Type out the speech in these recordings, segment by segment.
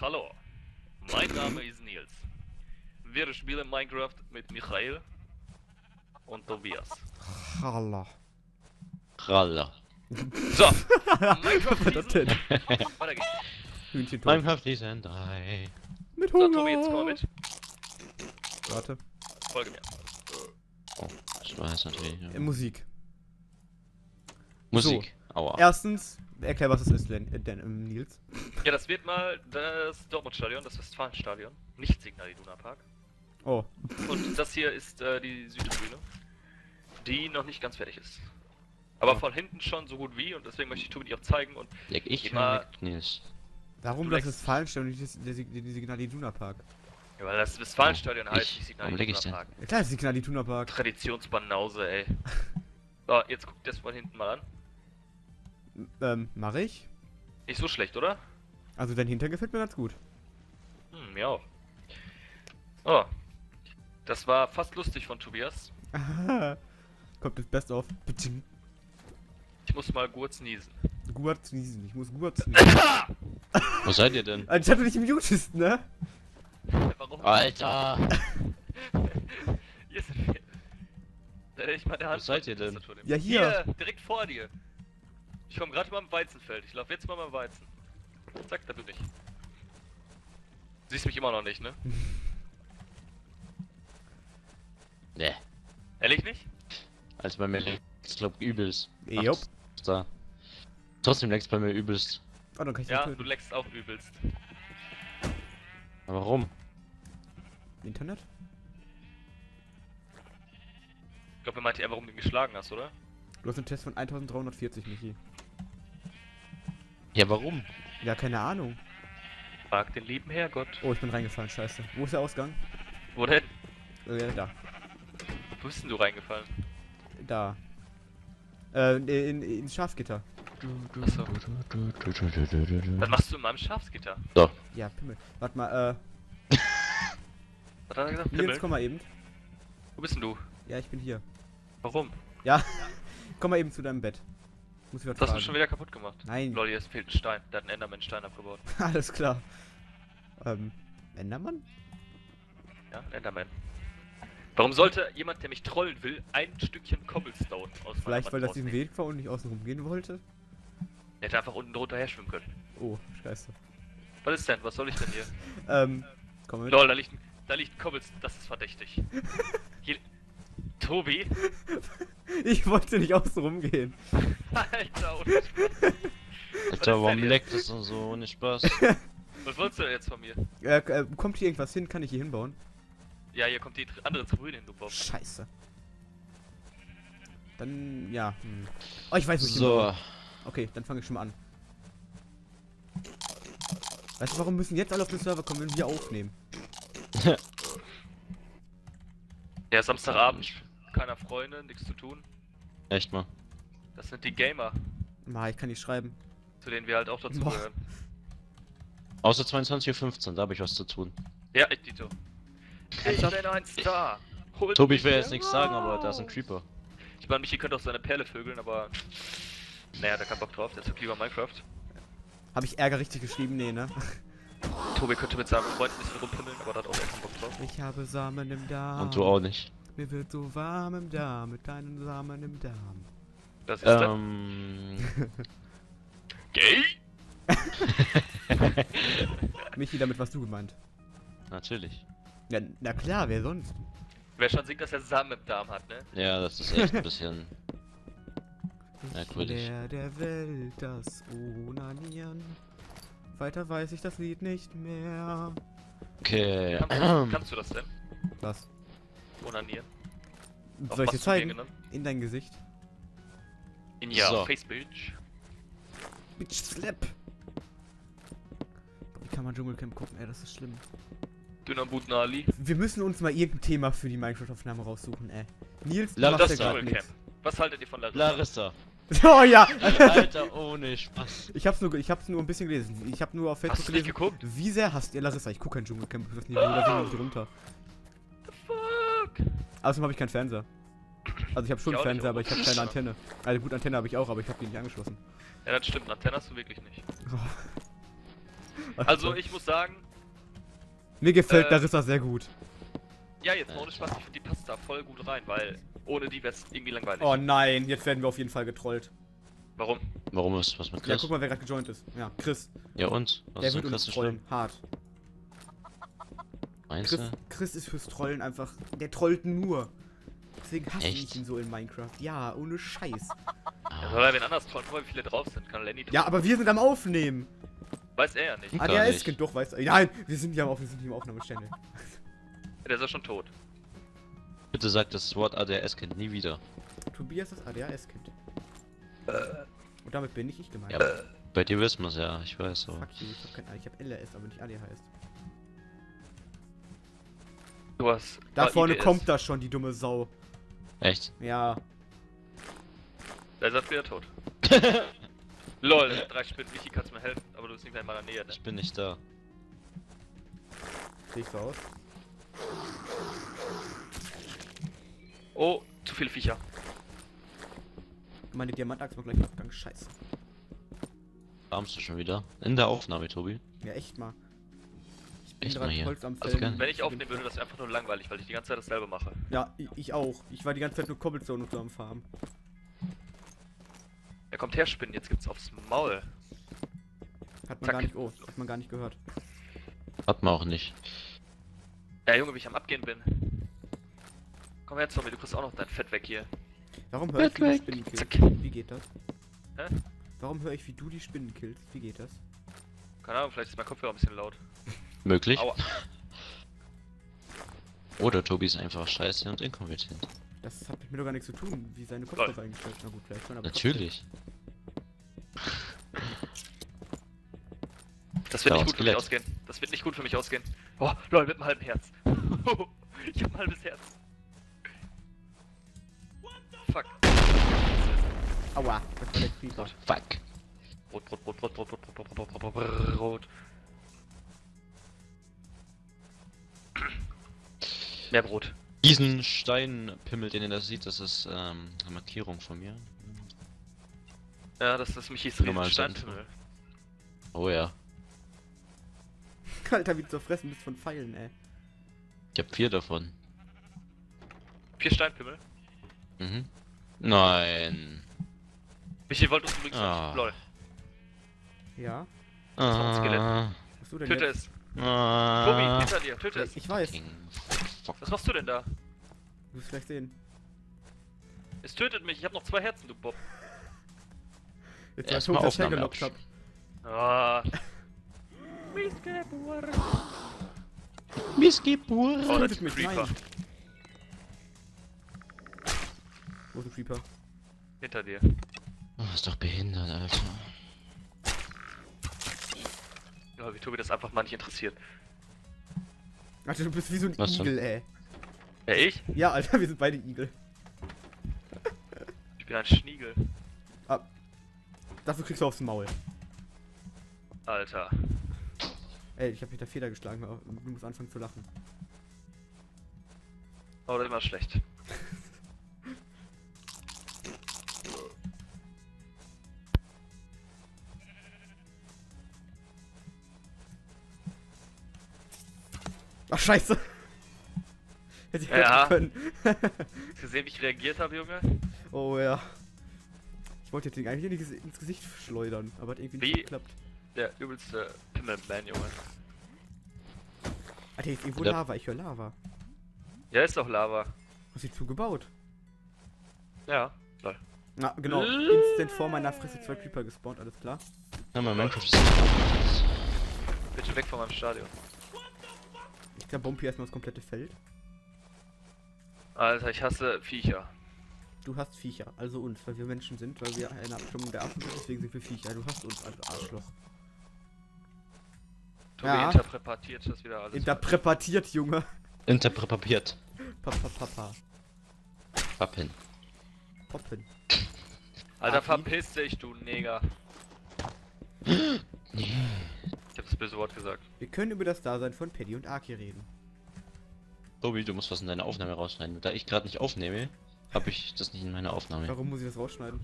Hallo, mein Name ist Nils. Wir spielen Minecraft mit Michael und Tobias. Halla. Ralla. So, Minecraft? Weiter geht's. Hühnchen tot. Minecraft Season 3. Mit So, Hunger. Tobi, jetzt komm mal mit. Warte. Folge mir. Oh, ich weiß natürlich. Ja. Musik. Musik. Aua. Erstens, erklär, was es ist, denn, äh, Nils. Ja, das wird mal das Dortmund-Stadion, das Westfalenstadion, nicht Signal Iduna Park. Oh. Und das hier ist äh, die Südtribüne, die noch nicht ganz fertig ist. Aber Ja. von hinten schon so gut wie und deswegen möchte ich Tobi auch zeigen und Leck ich leckt Nils? Warum das falsch und nicht das, der, der, der Signal Iduna Park? ja, weil das Westfalenstadion Oh, heißt ich- nicht Signal warum leg ich Iduna denn? Park. Ja, klar, ist Signal Iduna Park. Traditionsbanause, ey. So, jetzt guckt das von hinten mal an. Ähm, mach ich? Nicht so schlecht, oder? Also dein Hintern gefällt mir ganz gut. Hm, mir auch. Oh. Das war fast lustig von Tobias. Kommt das Best. Bitte. Ich muss mal kurz niesen. Guat sneezen. Ich muss Guat sneezen. Wo seid ihr denn? Anstatt du dich mutest, ne? Warum? Alter! Hier sind wir. Da hätte ich mal der Hand. Wo seid ihr denn? Ja, hier. Hier, direkt vor dir. Ich komme gerade mal im Weizenfeld. Ich laufe jetzt mal beim Weizen. Zack, da bin ich. Siehst mich immer noch nicht, ne? Ne. Ehrlich nicht? Also bei mir leckt's glaub übelst. Jupp. Da. Trotzdem leckt's bei mir übelst. Oh, dann kann ich Ja, du leckst auch übelst. Aber warum? Internet? Ich glaube, er meinte eher, warum du ihn geschlagen hast, oder? Du hast einen Test von 1340, Michi. Ja, warum? Ja, keine Ahnung. Frag den lieben Herrgott. Oh, ich bin reingefallen, scheiße. Wo ist der Ausgang? Wo denn? Äh, da. Wo bist denn du reingefallen? Da. Äh, in, in, ins Schafgitter. Achso. Was machst du in meinem Schafsgitter? So. Ja, Pimmel. Warte mal, Was hat er gesagt? äh, Nils, Pimmel? komm mal eben. Wo bist denn du? Ja, ich bin hier. Warum? Ja, komm mal eben zu deinem Bett. Muss ich was Das hast du schon wieder kaputt gemacht. Nein, Lol, hier fehlt ein Stein. Der hat einen Enderman-Stein abgebaut. alles klar. Ähm, Endermann? Ja, Enderman. Warum sollte jemand, der mich trollen will, ein Stückchen Cobblestone aus Vielleicht, weil das diesen? Weg war und nicht außen rumgehen wollte? Der hätte einfach unten drunter her schwimmen können. Oh, scheiße. Was ist denn? Was soll ich denn hier? Ähm, komm mit. Lol, da liegt da liegt ein Cobblestone. Das ist verdächtig. Hier, Tobi? Ich wollte nicht außen rumgehen. Alter, ohne Spaß. Alter, denn warum leckt es und so ohne Spaß? Was wolltest du denn jetzt von mir? Äh, kommt hier irgendwas hin? Kann ich hier hinbauen? Ja, hier kommt die andere Tribüne hin, du Bob. Scheiße. Dann, ja. Hm. Oh, ich weiß nicht. so. Okay, dann fange ich schon mal an. Weißt du, warum müssen jetzt alle auf den Server kommen, wenn wir aufnehmen? Ja, Samstagabend, keiner Freunde, nichts zu tun. Echt mal. Das sind die Gamer, Ma, ich kann nicht schreiben. zu denen wir halt auch dazu Boah. gehören. Außer 22.15 Uhr, da habe ich was zu tun. Ja, ich Dito. Ich bin ein Star. Holt Tobi, ich will jetzt nichts sagen, aber da ist ein Creeper. Ich meine, Michi könnte auch seine Perle vögeln, aber. Naja, da keinen Bock drauf, der zockt lieber Minecraft. Habe ich Ärger richtig geschrieben? Nee, ne? Tobi könnte mit seinem Freund ein bisschen rumpimmeln, aber da hat auch echt keinen Bock drauf. Ich habe Samen im Darm. Und du auch nicht. Mir wird so warm im Darm, mit deinen Samen im Darm. Das ist ähm. Ähm. Gay? Michi, damit was du gemeint. Natürlich. Ja, na klar, wer sonst? Wer schon singt, dass er Samen im Darm hat, ne? Ja, das ist echt ein bisschen. Merkwürdig. Der der Welt das Onanieren. Weiter weiß ich das Lied nicht mehr. Okay. Kannst, kannst du das denn? Was? Onanieren? Auf Soll ich dir zeigen? In dein Gesicht. In ja, So. Facebild. Bitch Slap! Wie kann man Dschungelcamp gucken? Ey, das ist schlimm. Dünner Buten Ali. Wir müssen uns mal irgendein Thema für die Minecraft-Aufnahme raussuchen, ey. Nils, du La- machst das ja grad Dschungelcamp. Was haltet ihr von Larissa? Larissa. Oh ja! Alter, ohne Spaß. Ich hab's nur, ich hab's nur ein bisschen gelesen. Ich hab nur auf Facebook Hast du nicht gelesen. geguckt? Wie sehr hasst ihr Larissa? Ich guck kein Dschungelcamp, das Niveau, da sind wir nicht runter. Außerdem habe ich keinen Fernseher. Also ich habe schon Ich einen nicht, Fernseher, aber ich habe keine Ja. Antenne. Also gut, Antenne habe ich auch, aber ich habe die nicht angeschlossen. Ja, das stimmt. Antenne hast du wirklich nicht. Also ich muss sagen, Mir gefällt äh, Larissa sehr gut. ja jetzt ohne Spaß, ich finde die passt da voll gut rein, weil ohne die wäre es irgendwie langweilig. Oh nein, jetzt werden wir auf jeden Fall getrollt. Warum? Warum ist was mit Ja, Chris? guck mal, wer gerade gejoint ist. Ja, Chris. Ja, und? Was der ist wird uns trollen. Hart. Meinst Chris, du? Chris ist fürs Trollen einfach. Der trollt nur. Deswegen hasse Echt? ich ihn so in Minecraft. Ja, ohne Scheiß. Ja, soll er wen anders trollen, wie viele drauf sind. Kann Lenny Ja, aber wir sind am Aufnehmen. Weiß er ja nicht. Gar ADHS-Kind, doch, weißt du. Nein, wir sind ja am Auf- wir sind hier im Aufnahmechannel. Der ist ja schon tot. Bitte sag das Wort ADHS-Kind nie wieder. Tobias ist ADHS-Kind. Äh. Und damit bin ich ich gemeint. Ja, bei dir wissen wir's ja, ich weiß so. Fuck you, ich hab kein Ich hab LRS, aber nicht ADHS. Du hast. Da vorne IDS. kommt das schon, die dumme Sau. Echt? Ja. Da ist er wieder tot. Lol, drei Spinnen, Michi, kannst mir helfen, aber du bist nicht mehr in meiner Nähe, ne? Ich bin nicht da. Sehe ich so aus. Oh, zu viele Viecher. Meine Diamantachs war gleich im Abgang. Scheiße. Armst du schon wieder? In der Aufnahme, Tobi. Ja, echt mal. Echt mal hier. Holz am Also. Wenn ich aufnehmen würde, das wäre einfach nur langweilig, weil ich die ganze Zeit dasselbe mache. Ja, ich, ich auch. Ich war die ganze Zeit nur Cobblestone und so am Farmen. Er kommt her, Spinnen, jetzt gibt's aufs Maul. Hat man Zack. gar nicht. Oh, hat man gar nicht gehört. Hat man auch nicht. Ja, Junge, wie ich am Abgehen bin. Komm her, Zombie, du kriegst auch noch dein Fett weg hier. Warum höre ich, wie du. Spinnen killst? Wie geht das? Hä? Warum höre ich, wie du die Spinnen killst? Wie geht das? Keine Ahnung, vielleicht ist mein Kopfhörer ein bisschen laut. Möglich. Aua. Oder Tobi ist einfach scheiße und inkompetent. Das hat mit mir doch gar nichts zu tun, wie seine Kopfhörer eingestellt. Na gut, vielleicht schon, aber. Natürlich. Das wird Da nicht gut für mich ausgehen. Das wird nicht gut für mich ausgehen. Oh, lol, mit einem halben Herz. ich hab ein halbes Herz. Fuck. Aua, das war der Creeper. Fuck. Brot, Brot, Brot, Brot, Brot, Brot, Brot, Brot, Brot, Brot, Brot, Brot. Mehr Brot. Diesen Steinpimmel, den ihr da seht, das ist ähm, eine Markierung von mir. Ja, das ist Michis Riesensteinpimmel. Oh ja. Alter, wie du zerfressen bist von Pfeilen, ey. Ich hab vier davon. Vier Steinpimmel. Mhm. Nein. Michi wollte uns übrigens Ah. Lol. Ja. war ein Skelett. Ah, Was du denn Töte jetzt? es. ah, Tobi, hinter dir, töte es. Ich weiß. King. Fuck. Was machst du denn da? Du wirst gleich sehen. Es tötet mich, ich hab noch zwei Herzen, du Bob. Jetzt Erstmal tot, dass ich Aufnahme hergelockt hab. Ah. Missgeburt. Oh, das Tötet ist ein mich, Creeper. nein. Wo ist ein Creeper? Hinter dir. Oh, ist doch behindert, Alter. Ja, wie Tobi das einfach mal nicht interessiert. Alter, du bist wie so ein Was denn? Igel, ey. Ja, ich? Ja, Alter, wir sind beide Igel. Ich bin ein Schniegel. Dafür kriegst du aufs Maul. Alter. Ey, ich hab mit der Feder geschlagen, aber du musst anfangen zu lachen. Oh, das ist immer schlecht. scheiße. Hätte ich Ja. helfen können. Hast du gesehen, wie ich reagiert habe, Junge? Oh ja. Ich wollte jetzt den eigentlich ins Gesicht schleudern, aber hat irgendwie nicht Wie? geklappt. Der übelste Pimmelman, Junge. Alter, hier ist irgendwo Ja. Lava, ich höre Lava. Ja, ist doch Lava. Hast du die zugebaut? Ja. Lol. Na, genau. Instant vor meiner Fresse zwei Creeper gespawnt, alles klar. Ja, mein Minecraft ist. Bitte weg von meinem Stadion. Ich zerbomb hier erstmal das komplette Feld. Alter, ich hasse Viecher. Du hast Viecher, also uns, weil wir Menschen sind, weil wir eine Abstimmung der Affen sind, deswegen sind wir Viecher. Du hast uns, also Arschloch. Tobi Ja. interpretiert das wieder alles. Interpretiert, Junge. Interpretiert. Papa, Papa. Pappen. Poppen. Alter, Abi. verpiss dich, du Neger. Ich hab das böse Wort gesagt. Wir können über das Dasein von Paddy und Aki reden. Tobi, du musst was in deine Aufnahme rausschneiden. Da ich gerade nicht aufnehme, habe ich das nicht in meiner Aufnahme. Warum muss ich das rausschneiden?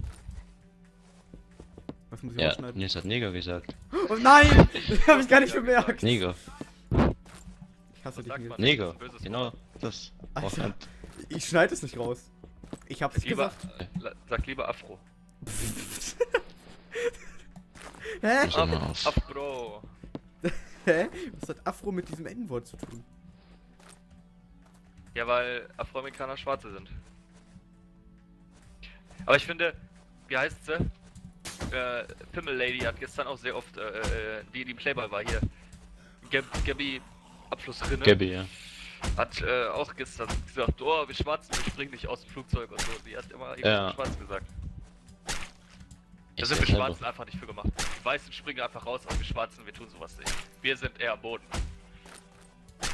Was muss ich Ja, rausschneiden? Nils hat Neger gesagt. Oh nein! hab ich gar nicht bemerkt. Neger. Ich hasse Was dich, Nils. Neger. Das Genau, das. Alter. Ich schneide es nicht raus. Ich hab's Sag lieber, gesagt. la- sag lieber Afro. Hä? Auf. Afro. Hä? Was hat Afro mit diesem N-Wort zu tun? Ja, weil Afroamerikaner Schwarze sind. Aber ich finde, wie heißt sie? Äh, Pimmel Lady hat gestern auch sehr oft, äh, äh, die die im Playboy war hier. Gab, Gabby Abflussrinne Gabby, ja. hat äh, auch gestern gesagt, oh, wir Schwarzen, wir springen nicht aus dem Flugzeug und so. Die hat immer irgendwas Ja. Schwarz gesagt. Da sind wir. Schwarzen einfach nicht für gemacht. Die Weißen springen einfach raus, aber wir Schwarzen, wir tun sowas nicht. Wir sind eher am Boden.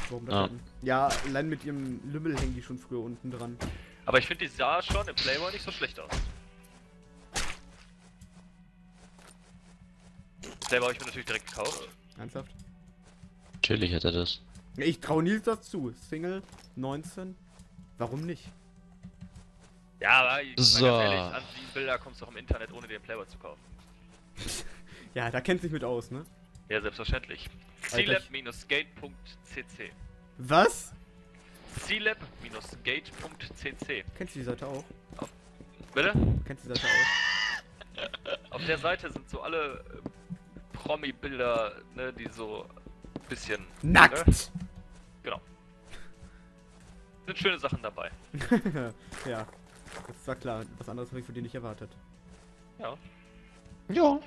Warum das Ah. Ja, allein mit ihrem Lümmel hängen die schon früher unten dran. Aber ich finde, die sah schon im Playboy nicht so schlecht aus. Playboy habe ich mir natürlich direkt gekauft. Ernsthaft? Natürlich hat er das. Ich trau Nils das zu. Single, 19. Warum nicht? Ja, aber ich So. ganz ehrlich, an die Bilder kommst du auch im Internet, ohne dir einen Playboy zu kaufen. Ja, da kennt sich mit aus, ne? Ja, selbstverständlich. Clab-gate.cc Was? Clab-gate.cc Kennst du die Seite auch? Bitte? Kennst du die Seite auch? Auf der Seite sind so alle äh, Promi-Bilder, ne, die so ein bisschen... Nackt! Ne? Sind schöne Sachen dabei. ja. Das war klar. Was anderes habe ich von dir nicht erwartet. Ja. Ja.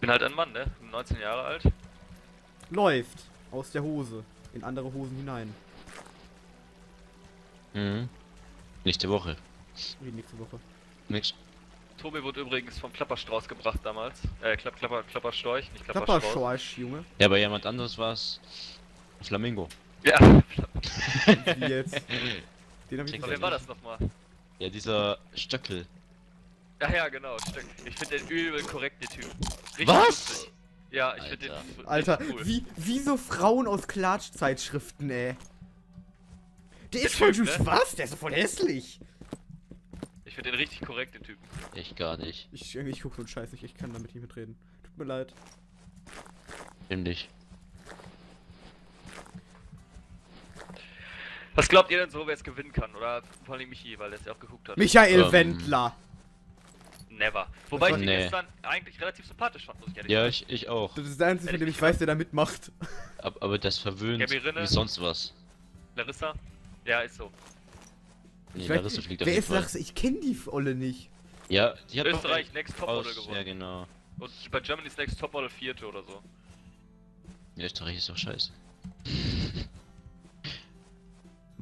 Bin halt ein Mann, ne? Bin 19 Jahre alt. Läuft. Aus der Hose. In andere Hosen hinein. Mhm. Nächste Woche. Wie nächste Woche. Nix. Tobi wurde übrigens vom Klapperstrauß gebracht damals. Äh, Klapp, Klapper, Klapperstorch, nicht Klapperstrauß. Klapperschorsch, Junge. Ja, bei jemand anderes war es Flamingo. Ja, Wie jetzt? Den hab ich wer war das nochmal? Ja, dieser Stöckel. Ja, ja, genau, stimmt. Ich finde den übel korrekt, den Typ. Richtig Was? lustig. Ja, ich finde den Alter. cool. wie, wie so Frauen aus Klatschzeitschriften, ey. Der ist voll Typ, schön ne? was? Der ist so voll hässlich. Ich finde den richtig korrekt, den Typen. Ich gar nicht. Ich, ich guck so einen Scheiß nicht, ich kann damit nicht mitreden. Tut mir leid. Nämlich. Was glaubt ihr denn so, wer es gewinnen kann? Oder vor allem Michi, weil der es ja auch geguckt hat. Michael Ähm. Wendler. Never. Wobei ich war- den Nee. gestern eigentlich relativ sympathisch fand, muss ich ehrlich Ja, sagen. ich, ich auch. Das ist der einzige, von dem ich weiß, der da mitmacht. Ab, aber das verwöhnt wie sonst was. Larissa? Ja, ist so. Nee, Ich Larissa nicht, fliegt auf Wer ist. Larissa? Ich kenne die Olle nicht. Ja, die hat doch Österreich Next Topmodel gewonnen. Ja, genau. Und bei Germany's Next Topmodel vierte oder so. Ja, Österreich ist doch scheiße.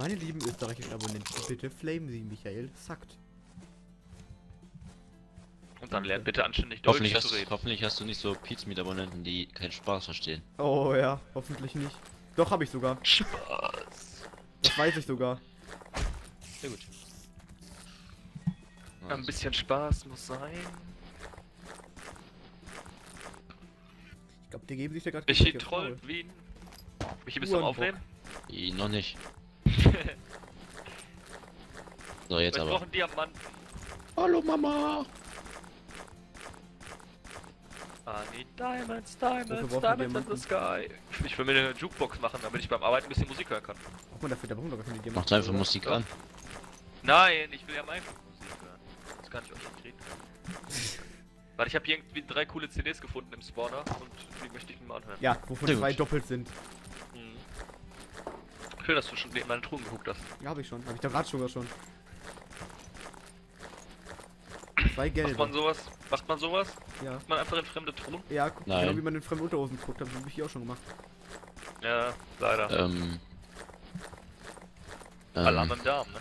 Meine lieben österreichischen Abonnenten, bitte flamen Sie Michael. Sackt. Und dann lernt bitte anständig Deutsch Hoffentlich zu hast, reden. hoffentlich hast du nicht so Pizmeet-Abonnenten, die keinen Spaß verstehen. Oh ja, hoffentlich nicht. Doch, habe ich sogar. Spaß. Das weiß ich sogar. Sehr gut. Ein bisschen Spaß muss sein. Ich glaube, die geben sich da gerade Michi trollt Wien. Du am Uhrenbock. Aufnehmen? I, noch nicht. so, jetzt Wir aber. brauchen Diamanten. Hallo Mama! I need diamonds, diamonds, diamonds in the sky. Ich will mir eine Jukebox machen, damit ich beim Arbeiten ein bisschen Musik hören kann. Braucht man dafür, da brauchen wir doch gar keine Diamanten, Macht einfach oder? Musik Ja. an. Nein, ich will ja meine Musik hören. Das kann ich auch nicht reden. Weil ich habe hier irgendwie drei coole CDs gefunden im Spawner und die möchte ich mir mal anhören. Ja, wovon Sehr zwei gut. doppelt sind. Schön, dass du schon in meine Truhen geguckt hast. Ja, habe ich schon. Habe ich doch gerade sogar schon. Zwei Macht gelbe. man sowas? Macht man sowas? Ja. Macht man einfach in fremde Truhen? Ja, guck, Nein. genau wie man in fremden Unterhosen guckt, habe ich hier auch schon gemacht. Ja, leider. Ähm. Alle ähm anderen Damen, ne?